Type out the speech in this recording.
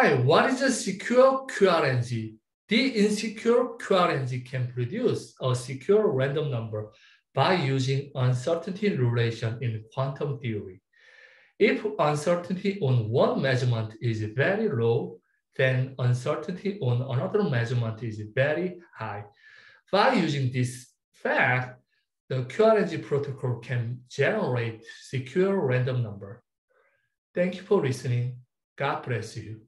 Hi, what is a secure QRNG? The insecure QRNG can produce a secure random number by using uncertainty relation in quantum theory. If uncertainty on one measurement is very low, then uncertainty on another measurement is very high. By using this fact, the QRNG protocol can generate secure random number. Thank you for listening. God bless you.